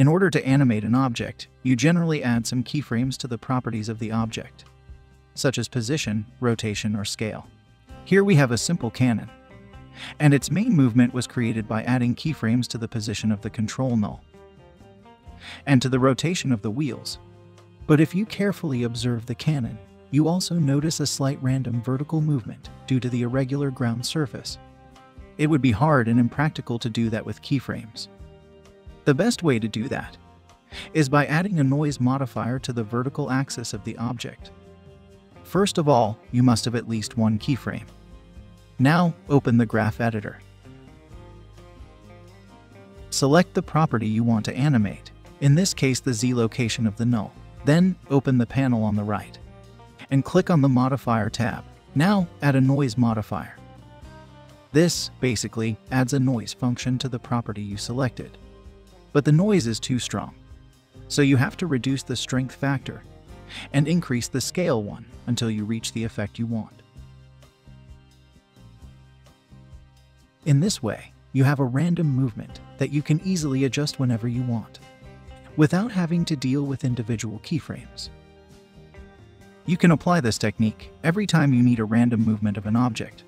In order to animate an object, you generally add some keyframes to the properties of the object, such as position, rotation, or scale. Here we have a simple cannon, and its main movement was created by adding keyframes to the position of the control null and to the rotation of the wheels. But if you carefully observe the cannon, you also notice a slight random vertical movement due to the irregular ground surface. It would be hard and impractical to do that with keyframes. The best way to do that is by adding a noise modifier to the vertical axis of the object. First of all, you must have at least one keyframe. Now, open the graph editor. Select the property you want to animate, in this case the Z location of the null. Then, open the panel on the right and click on the Modifier tab. Now, add a noise modifier. This, basically, adds a noise function to the property you selected. But the noise is too strong, so you have to reduce the strength factor and increase the scale one until you reach the effect you want. In this way, you have a random movement that you can easily adjust whenever you want, without having to deal with individual keyframes. You can apply this technique every time you need a random movement of an object,